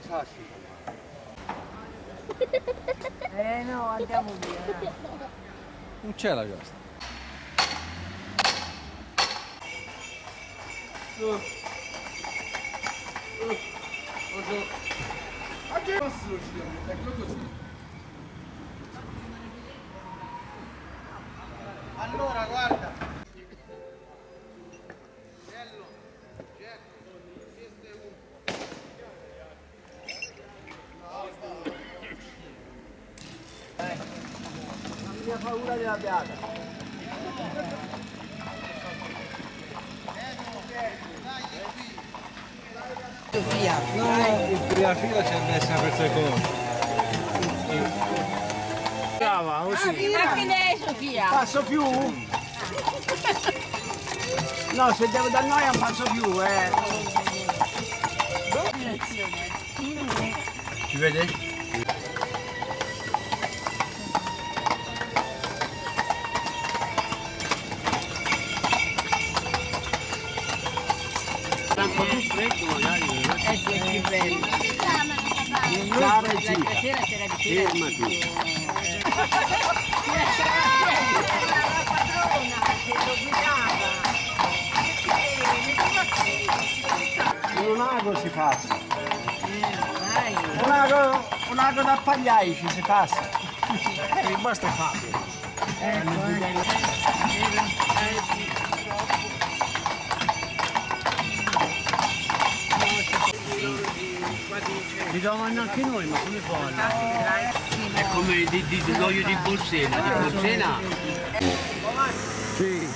sassi. Eh no, andiamo via. dai. Non c'è la giostra. Allora, guarda. Ha paura della piata. Sofia, No, in prima fila c'è essere per secondo. brava, così. Anche lei Sofia. Passo più? No, se devo da noi non passo più, eh. Ci vede? Eh sì, è più bello. Ciao, Regina. L'altra sera c'era vicino. Fermati. Un ago si passa. Un ago, un ago da pagliai ci si passa. E basta fare. Ecco, Li domando anche noi, ma come fanno? È come di, di, l'olio di Bolsena, di Bolsena Sì.